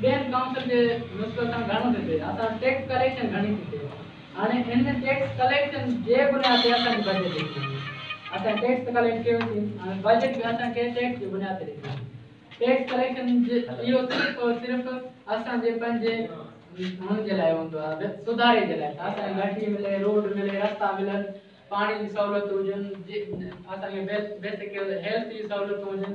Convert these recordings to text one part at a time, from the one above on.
bank counter के respect में घणो थे असा टैक्स कलेक्शन घणी थे आणे इन टैक्स कलेक्शन जे बुनियाद ते असा बजट थे असा टैक्स कलेक्ट के थे आणे बजट भी असा के टैक्स जे बुनियाद ते थे टैक्स कलेक्शन जे यो सिर्फ सिर्फ असा जे पंजे हुन जे लाय होतो सुधारे जे लाय असा घाटी मिले रोड मिले रस्ता मिले पाणी जी सहूलियत हुजनि असांखे बेसिक हेल्थ जी सहूलियत हुजनि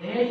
میں